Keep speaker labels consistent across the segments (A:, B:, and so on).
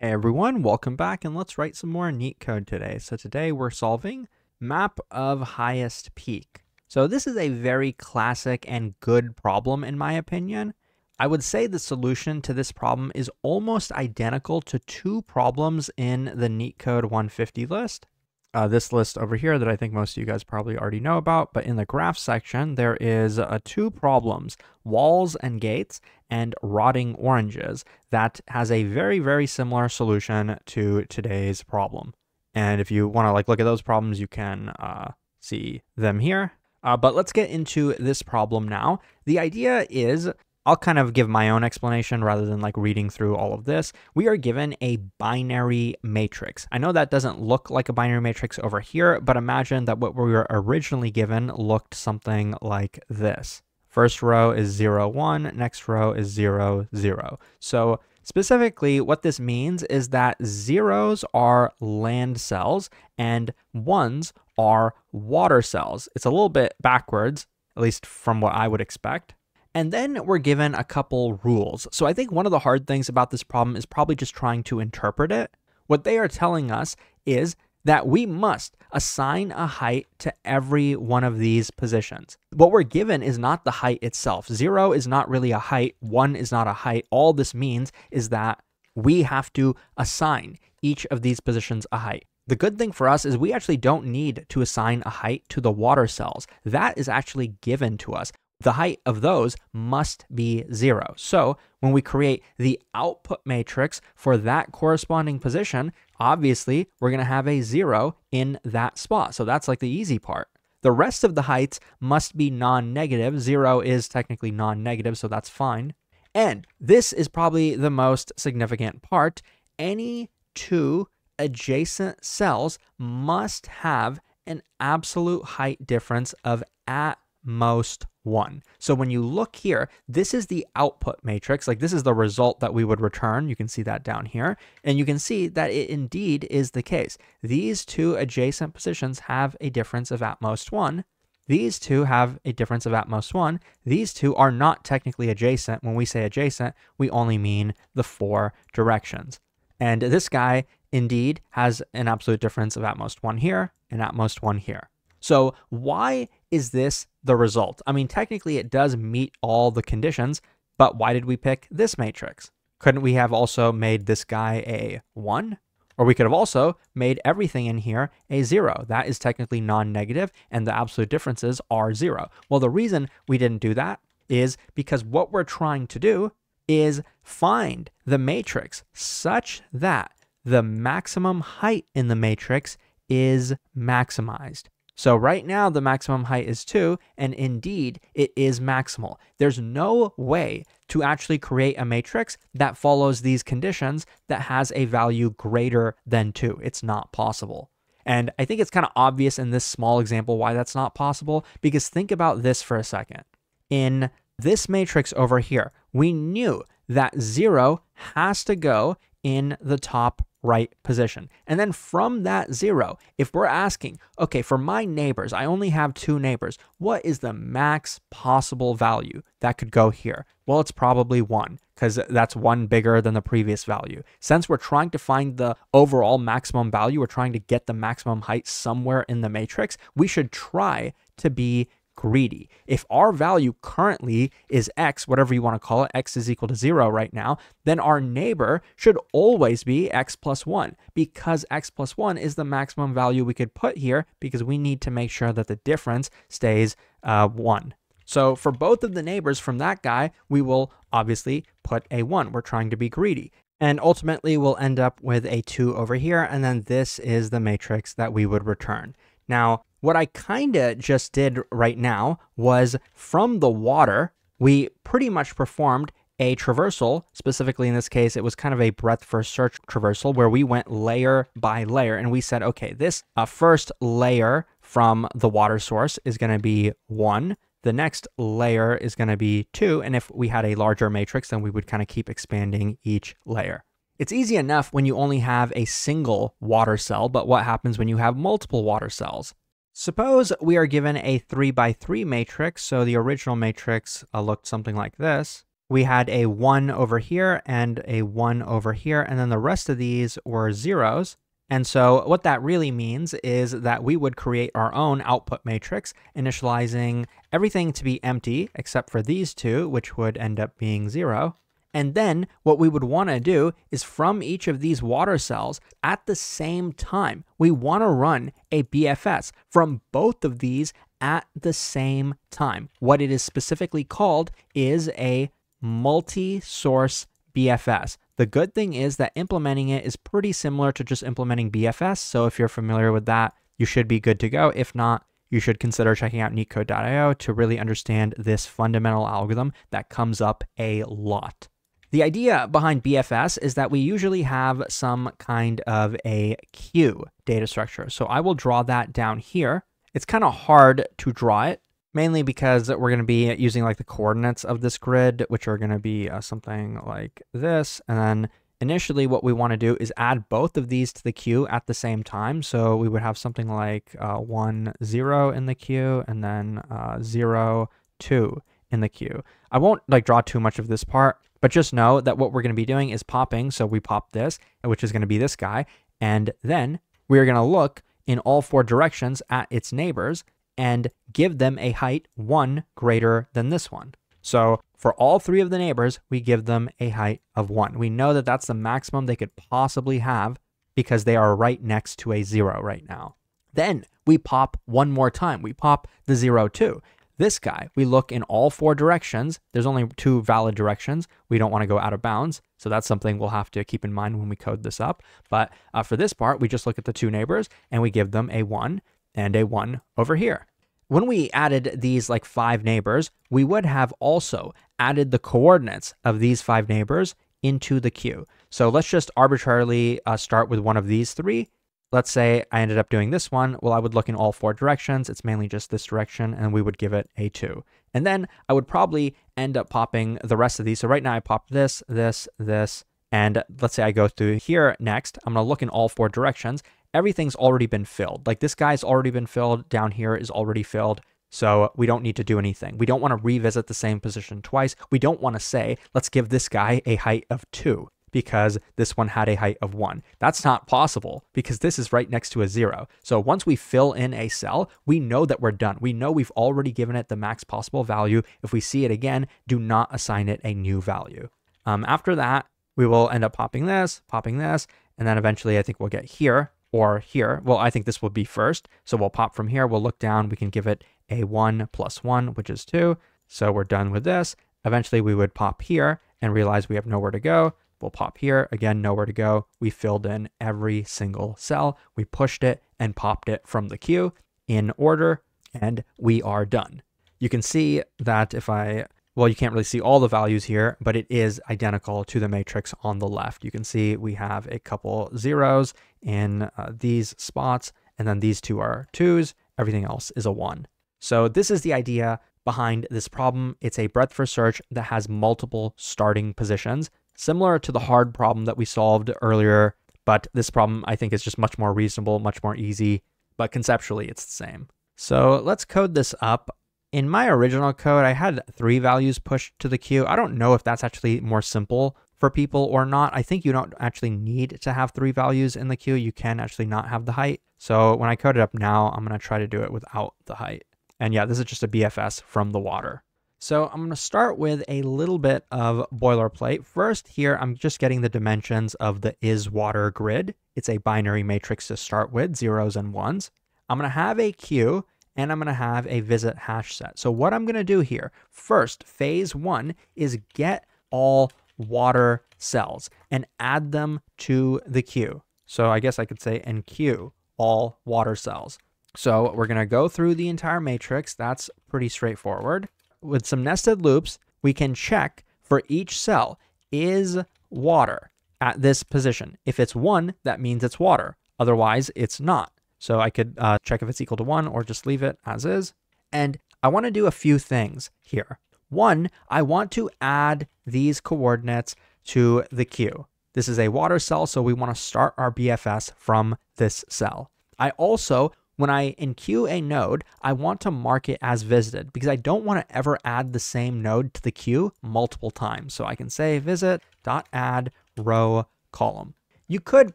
A: Hey everyone, welcome back and let's write some more neat code today. So today we're solving map of highest peak. So this is a very classic and good problem in my opinion. I would say the solution to this problem is almost identical to two problems in the NeetCode 150 list uh, this list over here that I think most of you guys probably already know about. But in the graph section, there is uh, two problems, walls and gates and rotting oranges that has a very, very similar solution to today's problem. And if you want to like look at those problems, you can uh, see them here. Uh, but let's get into this problem now. The idea is I'll kind of give my own explanation rather than like reading through all of this. We are given a binary matrix. I know that doesn't look like a binary matrix over here, but imagine that what we were originally given looked something like this. First row is 0, 1, next row is 0, 0. So specifically, what this means is that zeros are land cells and ones are water cells. It's a little bit backwards, at least from what I would expect. And then we're given a couple rules. So I think one of the hard things about this problem is probably just trying to interpret it. What they are telling us is that we must assign a height to every one of these positions. What we're given is not the height itself. Zero is not really a height, one is not a height. All this means is that we have to assign each of these positions a height. The good thing for us is we actually don't need to assign a height to the water cells. That is actually given to us the height of those must be zero. So when we create the output matrix for that corresponding position, obviously we're going to have a zero in that spot. So that's like the easy part. The rest of the heights must be non-negative. Zero is technically non-negative, so that's fine. And this is probably the most significant part. Any two adjacent cells must have an absolute height difference of at most 1. So when you look here, this is the output matrix. Like this is the result that we would return. You can see that down here. And you can see that it indeed is the case. These two adjacent positions have a difference of at most 1. These two have a difference of at most 1. These two are not technically adjacent. When we say adjacent, we only mean the four directions. And this guy indeed has an absolute difference of at most 1 here and at most 1 here. So why is this the result? I mean, technically it does meet all the conditions, but why did we pick this matrix? Couldn't we have also made this guy a 1? Or we could have also made everything in here a 0. That is technically non-negative, and the absolute differences are 0. Well, the reason we didn't do that is because what we're trying to do is find the matrix such that the maximum height in the matrix is maximized. So right now the maximum height is 2, and indeed it is maximal. There's no way to actually create a matrix that follows these conditions that has a value greater than 2. It's not possible. And I think it's kind of obvious in this small example why that's not possible, because think about this for a second. In this matrix over here, we knew that 0 has to go in the top right position. And then from that zero, if we're asking, okay, for my neighbors, I only have two neighbors, what is the max possible value that could go here? Well, it's probably one because that's one bigger than the previous value. Since we're trying to find the overall maximum value, we're trying to get the maximum height somewhere in the matrix, we should try to be greedy. If our value currently is x, whatever you want to call it, x is equal to 0 right now, then our neighbor should always be x plus 1 because x plus 1 is the maximum value we could put here because we need to make sure that the difference stays uh, 1. So for both of the neighbors from that guy, we will obviously put a 1. We're trying to be greedy. And ultimately, we'll end up with a 2 over here, and then this is the matrix that we would return. Now, what I kind of just did right now was from the water, we pretty much performed a traversal. Specifically, in this case, it was kind of a breadth first search traversal where we went layer by layer and we said, okay, this uh, first layer from the water source is going to be one. The next layer is going to be two. And if we had a larger matrix, then we would kind of keep expanding each layer. It's easy enough when you only have a single water cell, but what happens when you have multiple water cells? Suppose we are given a 3 by 3 matrix, so the original matrix uh, looked something like this. we had a 1 over here and a 1 over here, and then the rest of these were zeros. And so what that really means is that we would create our own output matrix, initializing everything to be empty except for these two, which would end up being zero. And then what we would want to do is from each of these water cells at the same time, we want to run a BFS from both of these at the same time. What it is specifically called is a multi-source BFS. The good thing is that implementing it is pretty similar to just implementing BFS. So if you're familiar with that, you should be good to go. If not, you should consider checking out neetcode.io to really understand this fundamental algorithm that comes up a lot. The idea behind BFS is that we usually have some kind of a queue data structure. So I will draw that down here. It's kind of hard to draw it, mainly because we're going to be using like the coordinates of this grid, which are going to be uh, something like this. And then initially what we want to do is add both of these to the queue at the same time. So we would have something like uh, 1, 0 in the queue, and then uh, 0, 2 in the queue. I won't like draw too much of this part but just know that what we're going to be doing is popping. So we pop this, which is going to be this guy. And then we're going to look in all four directions at its neighbors and give them a height one greater than this one. So for all three of the neighbors, we give them a height of one. We know that that's the maximum they could possibly have because they are right next to a zero right now. Then we pop one more time. We pop the zero too. This guy, we look in all four directions. There's only two valid directions. We don't want to go out of bounds. So that's something we'll have to keep in mind when we code this up. But uh, for this part, we just look at the two neighbors and we give them a 1 and a 1 over here. When we added these like five neighbors, we would have also added the coordinates of these five neighbors into the queue. So let's just arbitrarily uh, start with one of these three let's say I ended up doing this one, well, I would look in all four directions. It's mainly just this direction, and we would give it a 2. And then I would probably end up popping the rest of these. So right now I pop this, this, this, and let's say I go through here next. I'm going to look in all four directions. Everything's already been filled. Like this guy's already been filled. Down here is already filled. So we don't need to do anything. We don't want to revisit the same position twice. We don't want to say, let's give this guy a height of 2 because this one had a height of 1. That's not possible because this is right next to a 0. So once we fill in a cell, we know that we're done. We know we've already given it the max possible value. If we see it again, do not assign it a new value. Um, after that, we will end up popping this, popping this, and then eventually I think we'll get here or here. Well, I think this will be first. So we'll pop from here. We'll look down. We can give it a 1 plus 1, which is 2. So we're done with this. Eventually, we would pop here and realize we have nowhere to go. We'll pop here, again, nowhere to go. We filled in every single cell. We pushed it and popped it from the queue in order, and we are done. You can see that if I, well, you can't really see all the values here, but it is identical to the matrix on the left. You can see we have a couple zeros in uh, these spots, and then these two are twos. Everything else is a one. So this is the idea behind this problem. It's a breadth first search that has multiple starting positions similar to the hard problem that we solved earlier, but this problem I think is just much more reasonable, much more easy, but conceptually it's the same. So let's code this up. In my original code, I had three values pushed to the queue. I don't know if that's actually more simple for people or not. I think you don't actually need to have three values in the queue. You can actually not have the height. So when I code it up now, I'm going to try to do it without the height. And yeah, this is just a BFS from the water. So I'm going to start with a little bit of boilerplate. First here, I'm just getting the dimensions of the is water grid. It's a binary matrix to start with, zeros and ones. I'm going to have a queue and I'm going to have a visit hash set. So what I'm going to do here, first, phase one is get all water cells and add them to the queue. So I guess I could say enqueue all water cells. So we're going to go through the entire matrix. That's pretty straightforward with some nested loops, we can check for each cell is water at this position. If it's one, that means it's water. Otherwise, it's not. So I could uh, check if it's equal to one or just leave it as is. And I want to do a few things here. One, I want to add these coordinates to the queue. This is a water cell, so we want to start our BFS from this cell. I also when I enqueue a node, I want to mark it as visited because I don't want to ever add the same node to the queue multiple times. So I can say visit dot add row column. You could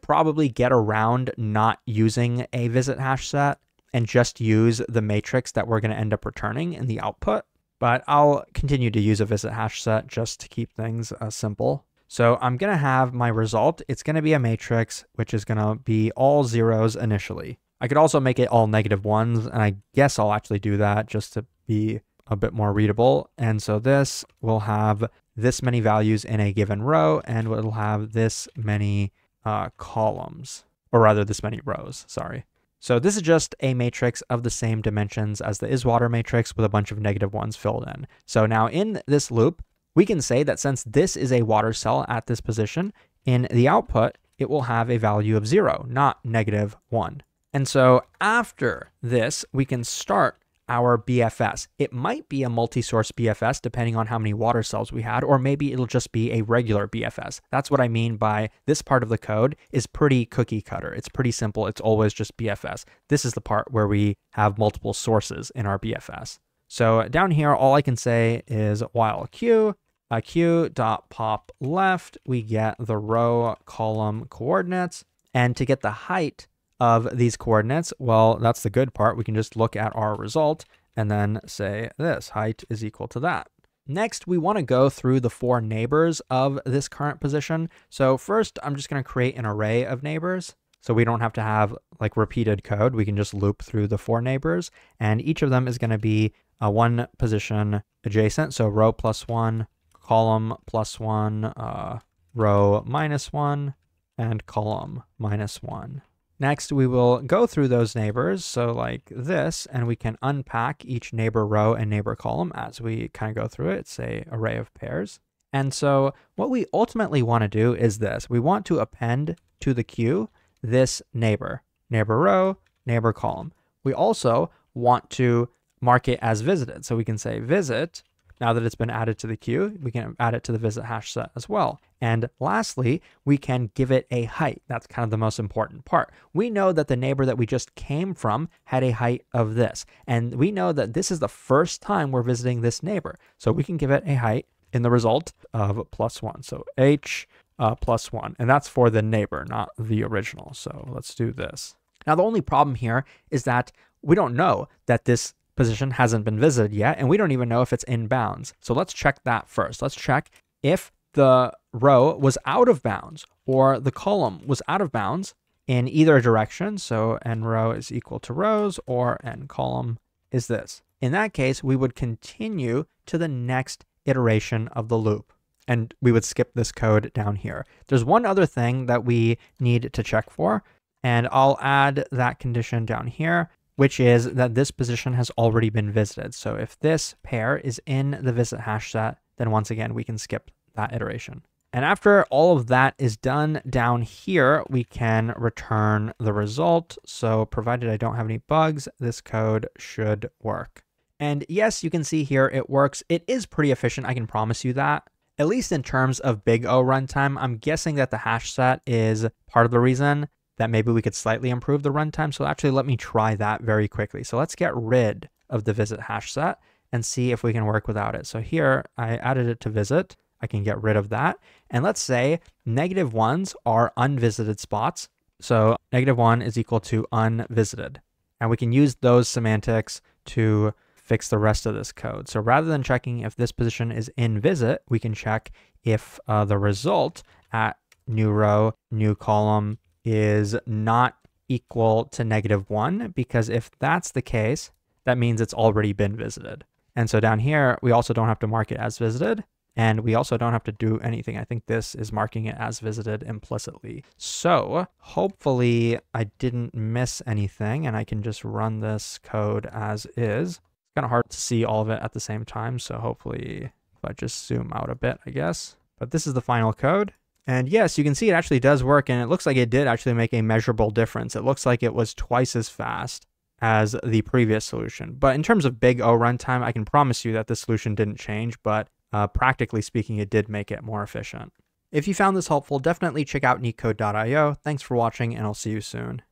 A: probably get around not using a visit hash set and just use the matrix that we're going to end up returning in the output. But I'll continue to use a visit hash set just to keep things uh, simple. So I'm going to have my result. It's going to be a matrix, which is going to be all zeros initially. I could also make it all negative ones, and I guess I'll actually do that just to be a bit more readable. And so this will have this many values in a given row, and it'll have this many uh, columns, or rather this many rows, sorry. So this is just a matrix of the same dimensions as the iswater matrix with a bunch of negative ones filled in. So now in this loop, we can say that since this is a water cell at this position, in the output, it will have a value of zero, not negative one. And so after this, we can start our BFS. It might be a multi-source BFS depending on how many water cells we had, or maybe it'll just be a regular BFS. That's what I mean by this part of the code is pretty cookie cutter. It's pretty simple. It's always just BFS. This is the part where we have multiple sources in our BFS. So down here, all I can say is while q, q dot pop left, we get the row column coordinates. And to get the height, of these coordinates? Well, that's the good part. We can just look at our result and then say this, height is equal to that. Next, we want to go through the four neighbors of this current position. So first, I'm just going to create an array of neighbors. So we don't have to have like repeated code. We can just loop through the four neighbors and each of them is going to be a one position adjacent. So row plus one, column plus one, uh, row minus one, and column minus one. Next, we will go through those neighbors, so like this, and we can unpack each neighbor row and neighbor column as we kind of go through it. It's a array of pairs. And so what we ultimately want to do is this. We want to append to the queue this neighbor, neighbor row, neighbor column. We also want to mark it as visited. So we can say visit now that it's been added to the queue, we can add it to the visit hash set as well. And lastly, we can give it a height. That's kind of the most important part. We know that the neighbor that we just came from had a height of this. And we know that this is the first time we're visiting this neighbor. So we can give it a height in the result of plus one. So h uh, plus one. And that's for the neighbor, not the original. So let's do this. Now, the only problem here is that we don't know that this position hasn't been visited yet, and we don't even know if it's in bounds. So let's check that first. Let's check if the row was out of bounds or the column was out of bounds in either direction. So n row is equal to rows or n column is this. In that case, we would continue to the next iteration of the loop and we would skip this code down here. There's one other thing that we need to check for, and I'll add that condition down here which is that this position has already been visited. So if this pair is in the visit hash set, then once again, we can skip that iteration. And after all of that is done down here, we can return the result. So provided I don't have any bugs, this code should work. And yes, you can see here it works. It is pretty efficient, I can promise you that. At least in terms of big O runtime, I'm guessing that the hash set is part of the reason that maybe we could slightly improve the runtime. So actually let me try that very quickly. So let's get rid of the visit hash set and see if we can work without it. So here I added it to visit. I can get rid of that. And let's say negative ones are unvisited spots. So negative one is equal to unvisited. And we can use those semantics to fix the rest of this code. So rather than checking if this position is in visit, we can check if uh, the result at new row, new column, is not equal to negative 1 because if that's the case, that means it's already been visited. And so down here, we also don't have to mark it as visited. And we also don't have to do anything. I think this is marking it as visited implicitly. So hopefully I didn't miss anything and I can just run this code as is. It's kind of hard to see all of it at the same time. So hopefully if I just zoom out a bit, I guess. But this is the final code. And yes, you can see it actually does work, and it looks like it did actually make a measurable difference. It looks like it was twice as fast as the previous solution. But in terms of big O runtime, I can promise you that the solution didn't change, but uh, practically speaking, it did make it more efficient. If you found this helpful, definitely check out neetcode.io. Thanks for watching, and I'll see you soon.